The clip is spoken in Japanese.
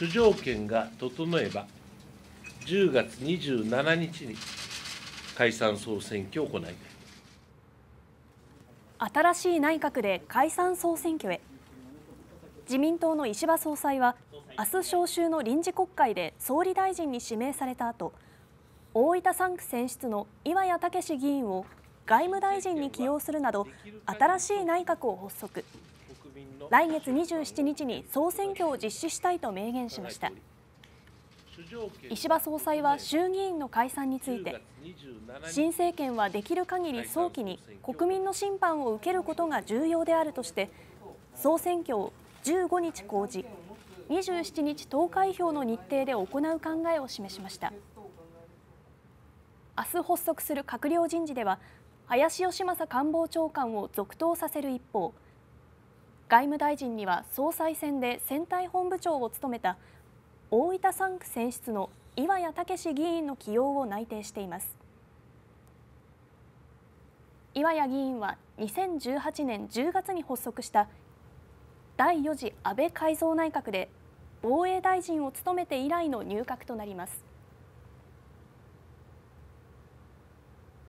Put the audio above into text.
諸条件が整えば、10月27日に解散・総選挙を行いたい。新しい内閣で解散・総選挙へ。自民党の石破総裁は、明日召集の臨時国会で総理大臣に指名された後大分3区選出の岩谷武議員を外務大臣に起用するなど新しい内閣を発足来月27日に総選挙を実施したいと明言しました。石破総裁は衆議院の解散について新政権はできる限り早期に国民の審判を受けることが重要であるとして総選挙を15日公示27日投開票の日程で行う考えを示しました。明日発足する閣僚人事では林芳正官房長官を続投させる一方外務大臣には総裁選で選対本部長を務めた大分3区選出の岩谷武議員の起用を内定しています。岩谷議員は2018年10月に発足した第4次安倍改造内閣で防衛大臣を務めて以来の入閣となります。